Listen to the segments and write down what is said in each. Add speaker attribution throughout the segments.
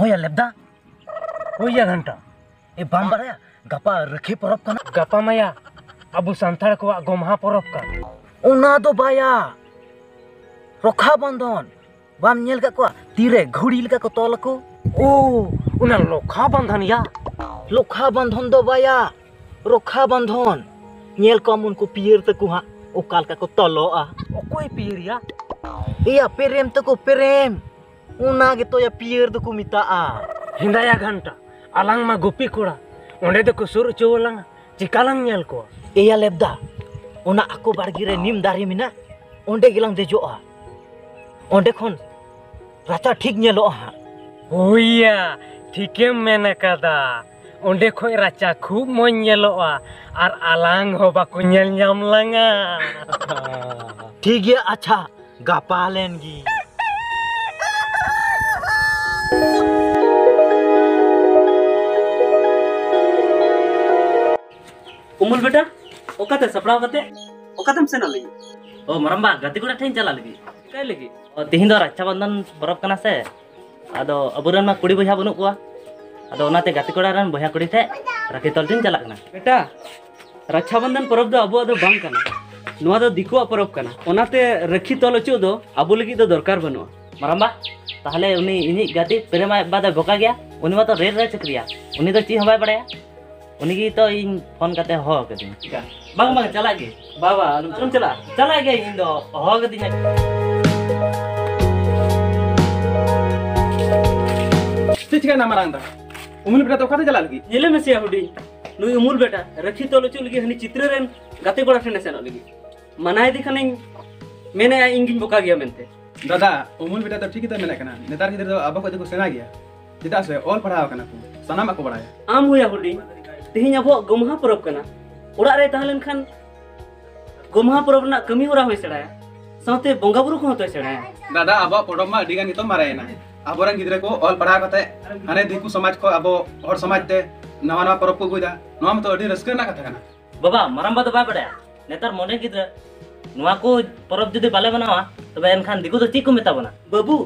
Speaker 1: ᱦᱳᱭ ᱞᱮᱵᱫᱟ ᱦᱳᱭ ᱜᱷᱟᱱᱴᱟ ᱮ ᱵᱟᱢ ᱵᱟᱲᱟᱭᱟ ᱜᱟᱯᱟ ᱨᱟᱹᱠᱷᱤ ᱯᱚᱨᱚᱵᱽ ᱠᱟᱱᱟ
Speaker 2: ᱜᱟᱯᱟ ᱢᱟᱭᱟ ᱟᱵᱚ ᱥᱟᱱᱛᱟᱲ ᱠᱚᱣᱟᱜ ᱜᱚᱢᱦᱟ ᱯᱚᱨᱚᱵᱽ ᱠᱟᱱᱟ
Speaker 1: ᱚᱱᱟ ᱫᱚ ᱵᱟᱭᱟ ᱨᱚᱠᱷᱟ ᱵᱚᱱᱫᱷᱚᱱ ᱵᱟᱢ ᱧᱮᱞ ᱠᱟᱜ ᱠᱚᱣᱟ ᱛᱤᱨᱮ ᱜᱷᱩᱲᱤ ᱞᱮᱠᱟ ᱠᱚ ᱛᱚᱞ ᱟᱠᱚ
Speaker 2: ᱳ ᱚᱱᱟ ᱞᱚᱠᱷᱟ ᱵᱟᱱᱫᱷᱚᱱ ᱭᱟ
Speaker 1: ᱞᱚᱠᱷᱟ ᱵᱟᱱᱫᱷᱚᱱ ᱫᱚ ᱵᱟᱭᱟ ᱨᱚᱠᱷᱟ ᱵᱟᱱᱫᱷᱚᱱ ᱧᱮᱞ ᱠᱚᱢ ᱩᱱᱠᱩ ᱯᱤᱭᱟᱹᱨ ᱛᱟᱠᱚ ᱦᱟᱸᱜ ᱚᱠᱟ ᱞᱮᱠᱟ ᱠᱚ ᱛᱚᱞᱚᱜᱼᱟ
Speaker 2: ᱚᱠᱚᱭ ᱯᱤᱭᱟᱹᱨ
Speaker 1: ᱭᱟ ᱮᱭᱟ ᱯᱮᱨᱮᱢ ᱛᱟᱠᱚ Prem una gitu ya pier tuh kumita a.
Speaker 2: Hinda ya ganta, alang ma gopi kura. Unde tuh kusur cewa lang, cikalang
Speaker 1: nyel ko. Iya lebda, una aku bargi re nim dari mina. Unde gilang dejo a. Unde kon, rata
Speaker 2: tik nyel o a. Oh iya, tikem menakada. Unde koi raca ku monyel o a. Ar alang
Speaker 1: ho baku nyel nyam langa. Tiga ya, aca gapalen gi.
Speaker 3: उमुल बेटा ओकाते सपड़ाव कते ओकातेम सेना लगी। ओ मरम्बा गति कोड़ा ठेन चला लगी। काय लगी? ओ तिहिन दो रक्षा बंधन परब कना से। आदो अबुरन मा कुड़ी बहिया बनुक कुआ आदो ओनाते गति कोड़ा रन बहिया कुड़ी थे राखी तोल टिन चला कना।
Speaker 4: बेटा रक्षाबंधन परब दो अबुआ दो बांग कना। नुआ दो दिकुआ परब कना। ओनाते रखी तोल अचो दो अबु लगी दो दरकार बनुआ।
Speaker 3: मरम्बा ताहले उनी इनी गति पेरेमा बादा बोका गया। उनी मा तो रेल रे चक्रिया उनी तो ची हबाय बड़ाया उनी की तो इन फ़ोन कते हो कदी बांग बांग चला गे।
Speaker 4: बाबा
Speaker 3: तुम चला चला। गे इन दो हो कदी
Speaker 5: चीज़ का नाम रंदा उमुल बेटा तो खाते चला लगी
Speaker 4: येले मेसिया हुडी। नुई उमुल बेटा रखी तोल अचो लगी हनी चित्र रेन गाते कोड़ा ठेने सेना लगी मनाय दिखने मैंने इंगिन बोका गया मेनते
Speaker 5: दादा उमुल बेटा तो ठीक ही मेना कना। नेतार गिदर तो अब को सेना गया। चेदा से ऑल पढ़ाव कना को सनाम को पढ़ाया।
Speaker 4: आम हुया हुडी। गोमहा परब कना ओड़ा रे तहलेन खान गोमहा परब ना कमी होरा होय सेड़ाया साथे बंगा बुरु को सेड़ाया
Speaker 5: दादा अब पड़ब मा मारायना आबोरन गिदरे को पढ़ाव कते हाने दिकु समाज को अब और समाज ते नवा नवा परब को गुदा नवा में तो ना कथा
Speaker 3: बाबा मरम्बा तो बाय बड़ाया नेतार मोने गिद्रा नुआ को परब जुदि बाले बनावा तबे एनखान दिकु तो ची को मेता बना
Speaker 4: बाबू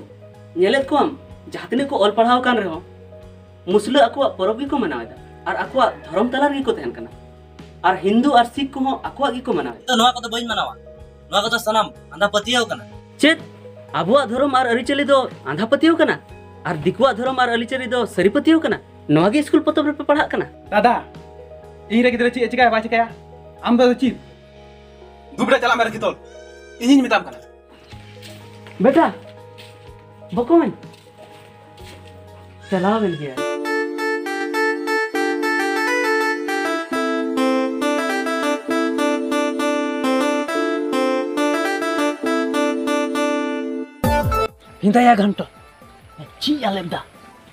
Speaker 4: tine ko ol पढ़ाव kan reho musla akwa porab gi ko manawa kana ar hindu ar sikh ko akwa gi ko manawa
Speaker 3: तो नुआ को तो बइन मनावा नुआ को तो सनम अंधा पतियाव
Speaker 4: चेत ar dikuak dharam ar aricali do sari patiyo kana noa ge school potob re pe padhak kana
Speaker 5: दादा इन रे गिदरे ची चिकाय बा चिकाया आम दो ची दुबड़ा चला इन्हीं मिताम कना
Speaker 4: बेटा बकोन चलाओ मिल गया
Speaker 1: हिंदा हिंदाया
Speaker 2: घंट चीजा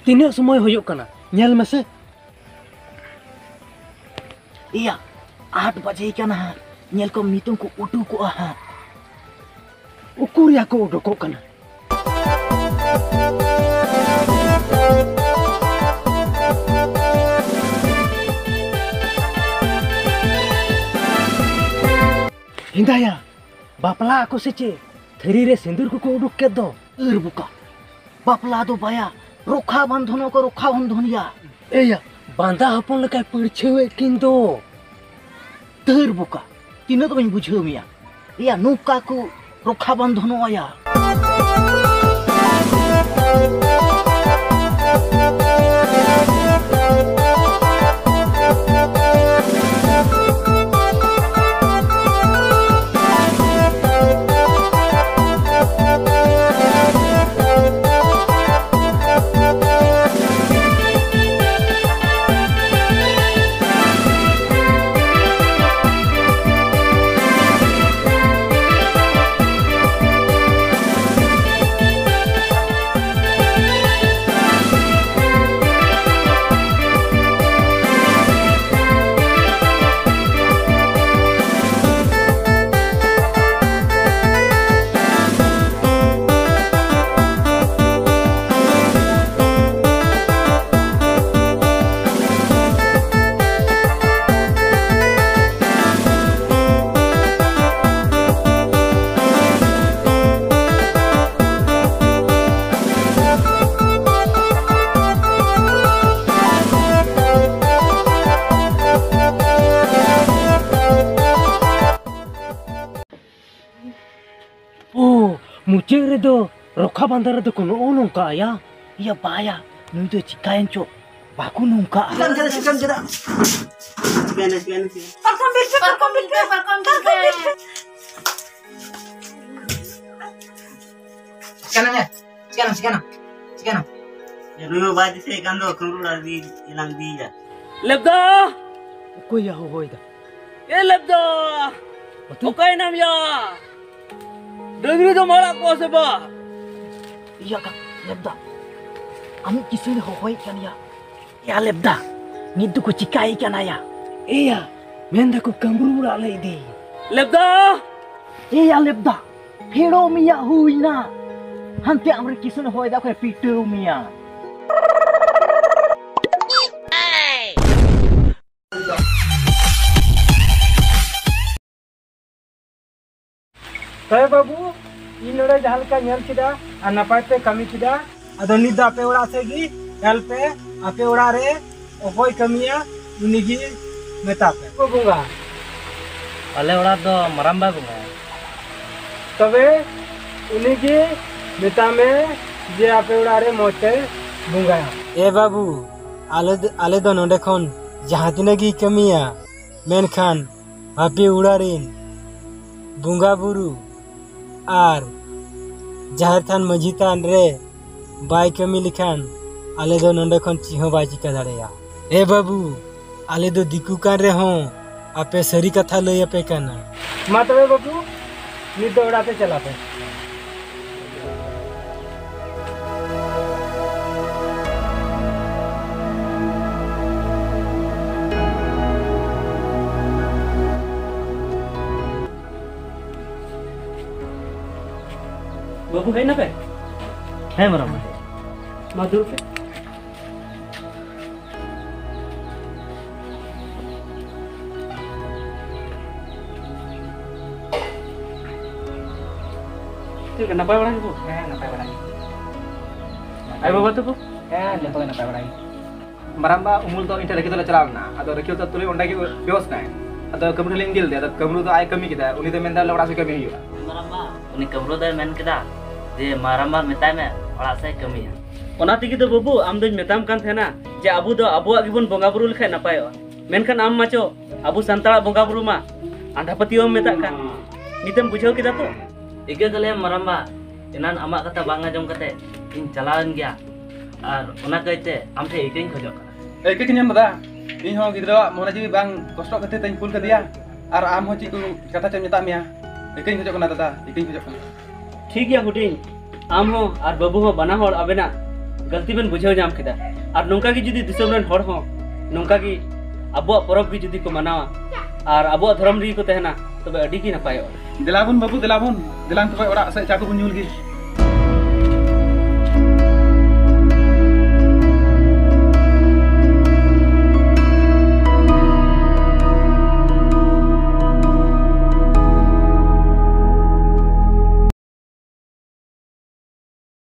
Speaker 2: तीन समय होना मेसे
Speaker 1: इया आठ बजे कल को मितों को उटूक हाँ
Speaker 2: उकूरिया को उडोक हिंदाया बापला को चे थरी सिंदूर को उडुक के
Speaker 1: दो irbuka baplado baya rokha bandhono ko rokha bandhonia eya
Speaker 2: banda hapon lekai pirchhewe kindo irbuka tina
Speaker 1: to bain bujheu mia ya nuka ku rokha bandhono aya Thank you. jere
Speaker 2: do roka bandara do kono onong ka ya
Speaker 1: iya baya nui do cikain cok baku nungka
Speaker 4: kan yang? kan kan ganas ganas ya parkom bilce yang?
Speaker 6: bilce parkom bilce sekarang ya sekarang sekarang sekarang
Speaker 4: ya nunggu badi saya kan do kan rula di hilang dia
Speaker 2: lebda
Speaker 1: koi ya hoida
Speaker 2: ya lebda Okai yang ya. डगरी तो मारा को से बा
Speaker 1: Iya kak. Lebda. Ami kisin ho hoi kan ya. Ya lebda. Nidu ko cikai kan ya.
Speaker 2: iya menda ko kamburu ura le di lebda
Speaker 1: Iya lebda. Hero miya huina. Hanti amri kisin hoida ko pitu miya.
Speaker 2: तय बाबू इन नोड़े जहाँ लेका ñel किदा आ नपाय पे कमी किदा अदो निद दो आपे ओड़ा से गी हेल पे आपे ओड़ा रे ओकोय कमिया उनी गी मेता पे को बुंगा
Speaker 3: ᱟᱞᱮ ᱚᱲᱟᱜ ᱫᱚ ᱢᱟᱨᱟᱢᱵᱟ ᱵᱚᱸᱜᱟ
Speaker 2: तबे उनी गी मेता में जे आपे ओड़ा रे मोते बुंगा ए बाबू आले आले दो नोडे खन जहाँ तिना गी कमिया मेनखान आपे ओड़ा रेन बुंगा बुरु आर, ज़ाहिर थान मझी थान रे बाय कमी लिखान आले दो नोडे खन चिहो चिका दाड़ेया ए बाबू, आले दो दिकु कान रे आपे सरी कथा लई आपे काना। मा तबे बाबू निद दो ओड़ाते चला पे
Speaker 4: बाबू ලොකු है
Speaker 3: නැපේ හෑ
Speaker 4: මරම මදුරුපේ ठीक है नपाई बनाई बड़ा है वो?
Speaker 6: है नपाय बड़ा है
Speaker 4: आई बाबा तो को
Speaker 6: है लेतो है नपाई
Speaker 5: बनाई मरांबा उमुल तो इंटर रखी तो चलाव ना। अदो रखियो तो तुले ओंडा की व्यवस्था है। अदो कमरू लेन गेल दे अदो कमरू तो आय कमी किधर उन्हें तो मेंदा लवड़ा से कमी हुआ
Speaker 3: मरांबा उन्हें कमरू तो मेन किधर ᱡᱮ ᱢᱟᱨᱟᱢᱵᱟᱨ ᱢᱮᱛᱟᱭ ᱢᱮ ᱚᱲᱟᱜ ᱥᱮᱫ ᱠᱟᱹᱢᱤᱭᱟ
Speaker 4: ᱚᱱᱟ ᱛᱮᱜᱮ ᱫᱚ ᱵᱟᱹᱵᱩ ᱟᱢ ᱫᱚᱧ ᱢᱮᱛᱟᱢ ᱠᱟᱱ ᱛᱟᱦᱮᱱᱟ ᱡᱮ ᱟᱵᱚ ᱫᱚ ᱟᱵᱚᱣᱟᱜ ᱜᱮᱵᱚᱱ ᱵᱚᱸᱜᱟ ᱵᱩᱨᱩ ᱞᱮᱠᱷᱟᱱ ᱱᱟᱯᱟᱭᱚᱜᱼᱟ ᱢᱮᱱᱠᱷᱟᱱ ᱟᱢ ᱢᱟᱪᱚ ᱟᱵᱚ ᱥᱟᱱᱛᱟᱲᱟᱜ ᱵᱚᱸᱜᱟ ᱵᱩᱨᱩ ᱢᱟ ᱟᱸᱫᱷᱟ ᱯᱟᱹᱛᱭᱟᱹᱣᱮᱢ ᱢᱮᱛᱟᱜ ᱠᱟᱱ ᱱᱤᱛᱮᱢ ᱵᱩᱡᱷᱟᱹᱣ ᱠᱮᱫᱟ ᱛᱚ
Speaker 3: ᱤᱠᱟᱹ ᱫᱚᱞᱮ ᱢᱟᱨᱟᱢᱵᱟ ᱮᱱᱟᱱ ᱟᱢᱟᱜ ᱠᱟᱛᱷᱟ ᱵᱟᱝ ᱟᱸᱡᱚᱢ ᱠᱟᱛᱮ ᱤᱧ ᱪᱟᱞᱟᱣᱮᱱ ᱜᱮᱭᱟ ᱟᱨ ᱚᱱᱟ ᱠᱟᱭᱛᱮ ᱟᱢ ᱴᱷᱮᱱ ᱤᱠᱟᱹᱧ ᱠᱷᱚᱡᱚᱜ ᱠᱟᱱᱟ
Speaker 5: ᱤᱠᱟᱹ ᱠᱤᱧ ᱧᱟᱢ ᱠᱮᱫᱟ ᱤᱧ ᱦᱚᱸ ᱜᱤᱫᱽᱨᱟᱹᱣᱟᱜ ᱢᱚᱱᱮ ᱡᱤᱣᱤ ᱵᱟᱝ ᱠᱚᱥᱴᱚᱜ ᱠᱷᱟᱹᱛᱤᱨ ᱛᱮᱧ ᱠᱩᱞ ᱠᱟᱫᱮᱭᱟ ᱟᱨ ᱟᱢ ᱦᱚᱸ ᱪᱮᱫ ᱠᱚ ᱠᱟᱛᱷᱟ ᱪᱮᱢ ᱢᱮᱛᱟᱜ ᱢᱮᱭᱟ ᱤᱠᱟᱹᱧ ᱠᱷᱚᱡᱚᱜ ᱠᱟᱱᱟ ᱫᱟᱫᱟ ᱤᱠᱟᱹᱧ ᱠᱷᱚᱡᱚᱜ ᱠᱟᱱᱟ
Speaker 4: ठीक है हुटिंग आम हो और बाबू हो, बना हो अबेना गलती बन बुझे जाम किधर और नौका की जुदी रन हर हो, नोंका की अबुआ परब की जुदी को मनावा। और अबुआ धर्म री को तहना तबे अडी की नपायो
Speaker 5: Dilabun babu dilabun. Dilang to ora se chaku bunyul gi.